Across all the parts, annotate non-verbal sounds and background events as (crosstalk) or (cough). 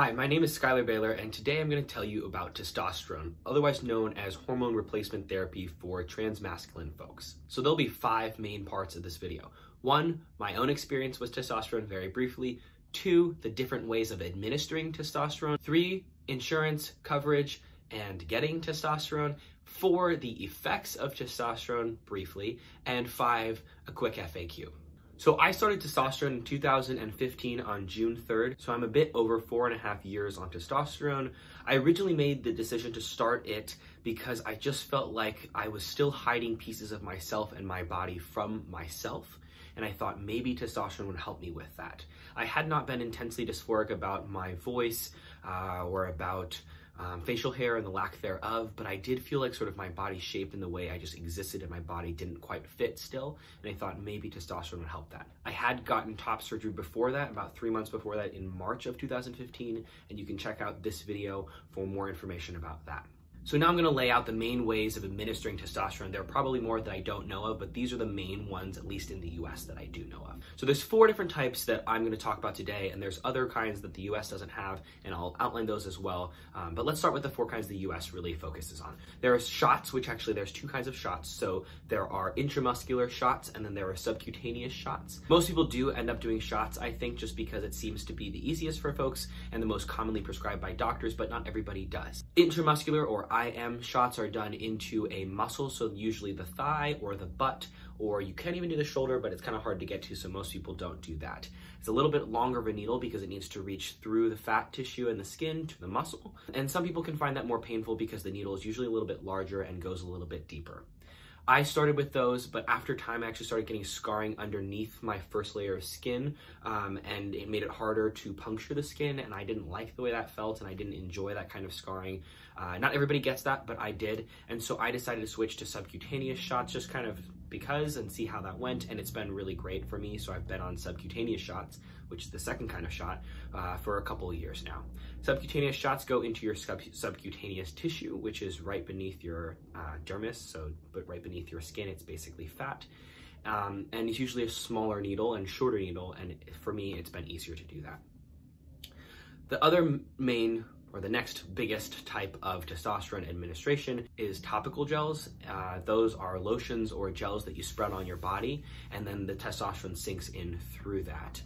Hi, my name is Schuyler Bailar, and today I'm going to tell you about testosterone, otherwise known as hormone replacement therapy for transmasculine folks. So there'll be five main parts of this video. One, my own experience with testosterone very briefly. Two, the different ways of administering testosterone. Three, insurance coverage and getting testosterone. Four, the effects of testosterone briefly. And five, a quick FAQ. So I started testosterone in 2015 on June 3rd, so I'm a bit over four and a half years on testosterone. I originally made the decision to start it because I just felt like I was still hiding pieces of myself and my body from myself and I thought maybe testosterone would help me with that. I had not been intensely dysphoric about my voice uh, or about um, facial hair and the lack thereof, but I did feel like sort of my body shape and the way I just existed in my body didn't quite fit still, and I thought maybe testosterone would help that. I had gotten top surgery before that, about three months before that in March of 2015, and you can check out this video for more information about that. So now I'm going to lay out the main ways of administering testosterone. There are probably more that I don't know of, but these are the main ones, at least in the US, that I do know of. So there's four different types that I'm going to talk about today, and there's other kinds that the US doesn't have, and I'll outline those as well. Um, but let's start with the four kinds the US really focuses on. There are shots, which actually there's two kinds of shots. So there are intramuscular shots, and then there are subcutaneous shots. Most people do end up doing shots, I think, just because it seems to be the easiest for folks and the most commonly prescribed by doctors, but not everybody does. Intramuscular or IM shots are done into a muscle, so usually the thigh or the butt, or you can't even do the shoulder, but it's kind of hard to get to, so most people don't do that. It's a little bit longer of a needle because it needs to reach through the fat tissue and the skin to the muscle. And some people can find that more painful because the needle is usually a little bit larger and goes a little bit deeper. I started with those, but after time, I actually started getting scarring underneath my first layer of skin, um, and it made it harder to puncture the skin, and I didn't like the way that felt, and I didn't enjoy that kind of scarring. Uh, not everybody gets that, but I did, and so I decided to switch to subcutaneous shots just kind of because and see how that went, and it's been really great for me, so I've been on subcutaneous shots, which is the second kind of shot, uh, for a couple of years now. Subcutaneous shots go into your sub subcutaneous tissue, which is right beneath your uh, dermis, so but right beneath your skin, it's basically fat. Um, and it's usually a smaller needle and shorter needle, and for me, it's been easier to do that. The other main or the next biggest type of testosterone administration is topical gels. Uh, those are lotions or gels that you spread on your body, and then the testosterone sinks in through that.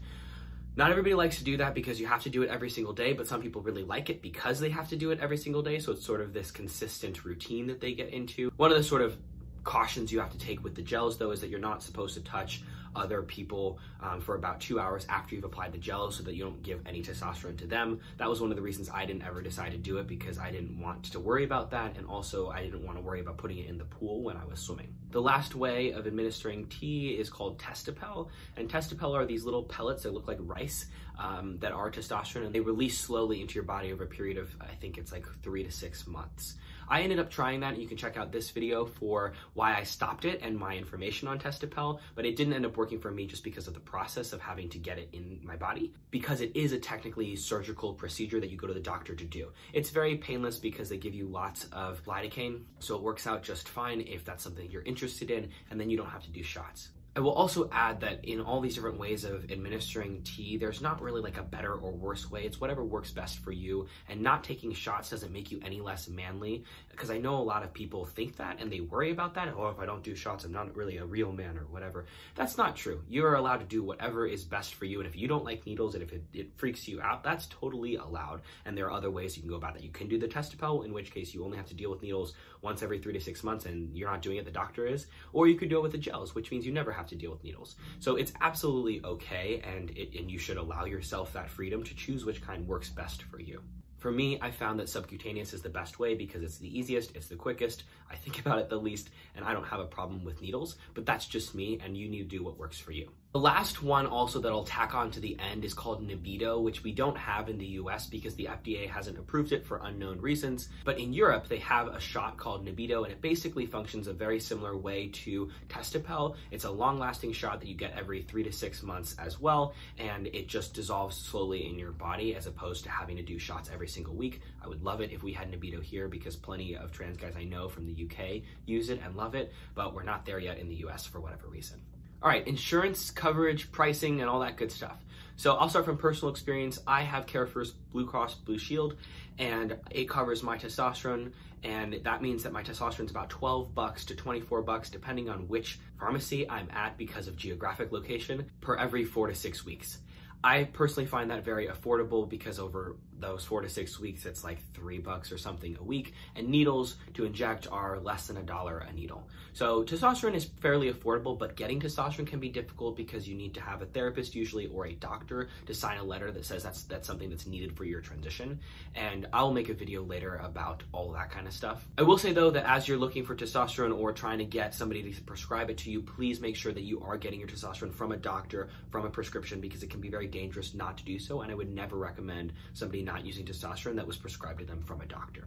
Not everybody likes to do that because you have to do it every single day, but some people really like it because they have to do it every single day. So it's sort of this consistent routine that they get into. One of the sort of cautions you have to take with the gels though is that you're not supposed to touch other people um, for about two hours after you've applied the gel so that you don't give any testosterone to them. That was one of the reasons I didn't ever decide to do it because I didn't want to worry about that and also I didn't want to worry about putting it in the pool when I was swimming. The last way of administering T is called Testopel and Testopel are these little pellets that look like rice um, that are testosterone and they release slowly into your body over a period of I think it's like three to six months. I ended up trying that and you can check out this video for why I stopped it and my information on Testopel, but it didn't end up working for me just because of the process of having to get it in my body because it is a technically surgical procedure that you go to the doctor to do. It's very painless because they give you lots of lidocaine, so it works out just fine if that's something you're interested in, and then you don't have to do shots. I will also add that in all these different ways of administering T, there's not really like a better or worse way. It's whatever works best for you. And not taking shots doesn't make you any less manly. Because I know a lot of people think that and they worry about that. Oh, if I don't do shots, I'm not really a real man or whatever. That's not true. You are allowed to do whatever is best for you. And if you don't like needles and if it, it freaks you out, that's totally allowed. And there are other ways you can go about that. You can do the testopel, in which case you only have to deal with needles once every three to six months and you're not doing it, the doctor is. Or you could do it with the gels, which means you never have have to deal with needles. So it's absolutely okay and, it, and you should allow yourself that freedom to choose which kind works best for you. For me, I found that subcutaneous is the best way because it's the easiest, it's the quickest, I think (laughs) about it the least, and I don't have a problem with needles, but that's just me and you need to do what works for you. The last one also that I'll tack on to the end is called Nebido, which we don't have in the US because the FDA hasn't approved it for unknown reasons. But in Europe, they have a shot called Nebido, and it basically functions a very similar way to Testopel. It's a long-lasting shot that you get every three to six months as well, and it just dissolves slowly in your body as opposed to having to do shots every single week. I would love it if we had Nebido here because plenty of trans guys I know from the UK use it and love it, but we're not there yet in the US for whatever reason. All right, insurance coverage, pricing, and all that good stuff. So I'll start from personal experience. I have CareFirst Blue Cross Blue Shield, and it covers my testosterone, and that means that my testosterone is about 12 bucks to 24 bucks, depending on which pharmacy I'm at because of geographic location, per every four to six weeks. I personally find that very affordable because over those four to six weeks, it's like three bucks or something a week. And needles to inject are less than a dollar a needle. So testosterone is fairly affordable, but getting testosterone can be difficult because you need to have a therapist usually or a doctor to sign a letter that says that's that's something that's needed for your transition. And I'll make a video later about all that kind of stuff. I will say though that as you're looking for testosterone or trying to get somebody to prescribe it to you, please make sure that you are getting your testosterone from a doctor, from a prescription, because it can be very dangerous not to do so. And I would never recommend somebody not using testosterone that was prescribed to them from a doctor.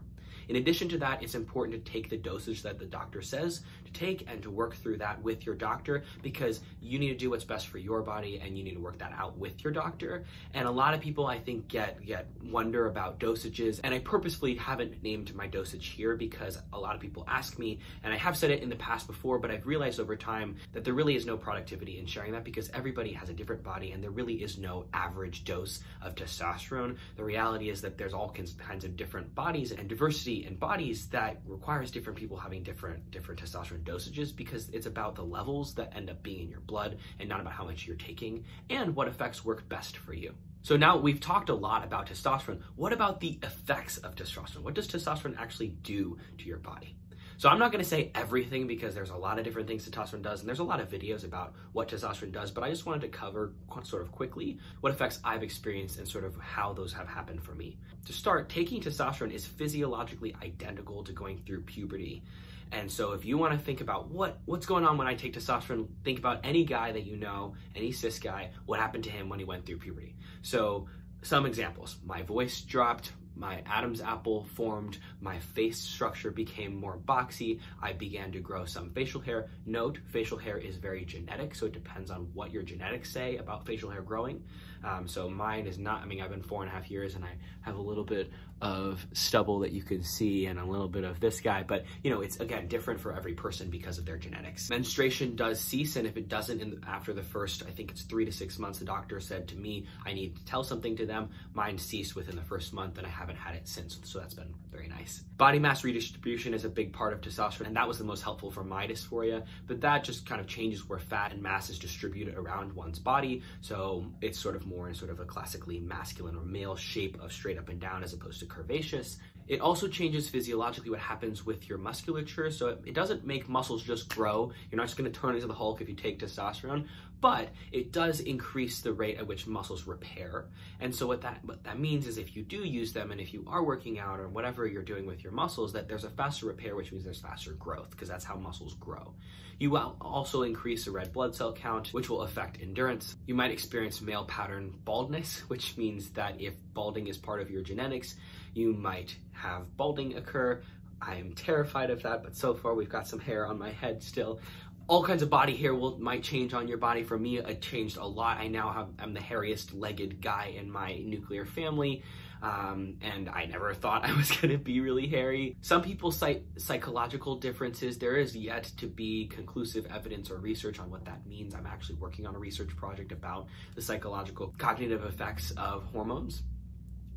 In addition to that, it's important to take the dosage that the doctor says to take and to work through that with your doctor because you need to do what's best for your body and you need to work that out with your doctor. And a lot of people I think get get wonder about dosages and I purposefully haven't named my dosage here because a lot of people ask me and I have said it in the past before, but I've realized over time that there really is no productivity in sharing that because everybody has a different body and there really is no average dose of testosterone. The reality is that there's all kinds of different bodies and diversity in bodies that requires different people having different different testosterone dosages because it's about the levels that end up being in your blood and not about how much you're taking and what effects work best for you. So now we've talked a lot about testosterone. What about the effects of testosterone? What does testosterone actually do to your body? So I'm not going to say everything because there's a lot of different things testosterone does, and there's a lot of videos about what testosterone does, but I just wanted to cover sort of quickly what effects I've experienced and sort of how those have happened for me. To start, taking testosterone is physiologically identical to going through puberty. And so if you want to think about what what's going on when I take testosterone, think about any guy that you know, any cis guy, what happened to him when he went through puberty. So some examples. My voice dropped, my Adam's apple formed, my face structure became more boxy, I began to grow some facial hair. Note, facial hair is very genetic, so it depends on what your genetics say about facial hair growing. Um, so mine is not, I mean, I've been four and a half years and I have a little bit of stubble that you can see and a little bit of this guy, but you know, it's again different for every person because of their genetics. Menstruation does cease, and if it doesn't in, after the first, I think it's three to six months, the doctor said to me, I need to tell something to them. Mine ceased within the first month and I haven't had it since, so that's been very nice. Body mass redistribution is a big part of testosterone, and that was the most helpful for my dysphoria, but that just kind of changes where fat and mass is distributed around one's body, so it's sort of more in sort of a classically masculine or male shape of straight up and down as opposed to curvaceous. It also changes physiologically what happens with your musculature. So it, it doesn't make muscles just grow. You're not just going to turn into the Hulk if you take testosterone, but it does increase the rate at which muscles repair. And so what that what that means is if you do use them and if you are working out or whatever you're doing with your muscles, that there's a faster repair, which means there's faster growth because that's how muscles grow. You will also increase the red blood cell count, which will affect endurance. You might experience male pattern baldness, which means that if balding is part of your genetics, you might have balding occur. I am terrified of that, but so far we've got some hair on my head still. All kinds of body hair will might change on your body. For me, it changed a lot. I now have I'm the hairiest legged guy in my nuclear family. Um, and I never thought (laughs) I was going to be really hairy. Some people cite psychological differences. There is yet to be conclusive evidence or research on what that means. I'm actually working on a research project about the psychological cognitive effects of hormones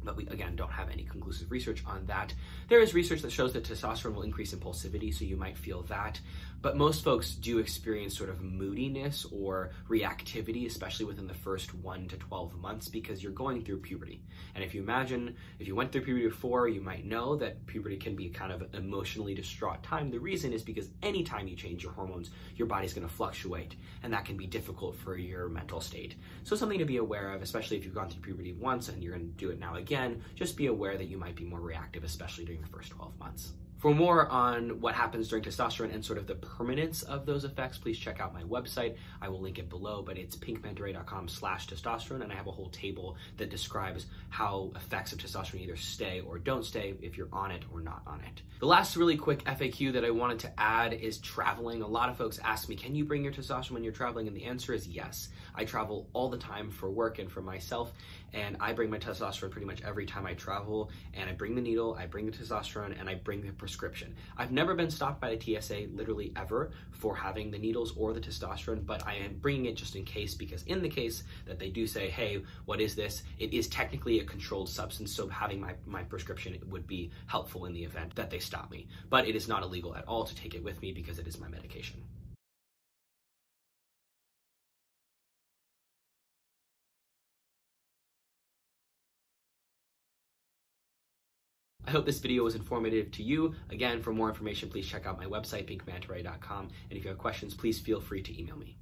but we again don't have any conclusive research on that. There is research that shows that testosterone will increase impulsivity, so you might feel that. But most folks do experience sort of moodiness or reactivity, especially within the first one to 12 months, because you're going through puberty. And if you imagine, if you went through puberty before, you might know that puberty can be kind of emotionally distraught time. The reason is because anytime you change your hormones, your body's gonna fluctuate, and that can be difficult for your mental state. So something to be aware of, especially if you've gone through puberty once and you're gonna do it now again, just be aware that you might be more reactive, especially during the first 12 months. For more on what happens during testosterone and sort of the permanence of those effects, please check out my website. I will link it below, but it's pinkmantaray.com slash testosterone, and I have a whole table that describes how effects of testosterone either stay or don't stay if you're on it or not on it. The last really quick FAQ that I wanted to add is traveling. A lot of folks ask me, can you bring your testosterone when you're traveling? And the answer is yes. I travel all the time for work and for myself, and I bring my testosterone pretty much every time I travel. And I bring the needle, I bring the testosterone, and I bring the prescription. I've never been stopped by the TSA literally ever for having the needles or the testosterone, but I am bringing it just in case because in the case that they do say, hey, what is this? It is technically a controlled substance, so having my, my prescription would be helpful in the event that they stop me. But it is not illegal at all to take it with me because it is my medication. I hope this video was informative to you. Again, for more information, please check out my website, pinkmantaray.com. And if you have questions, please feel free to email me.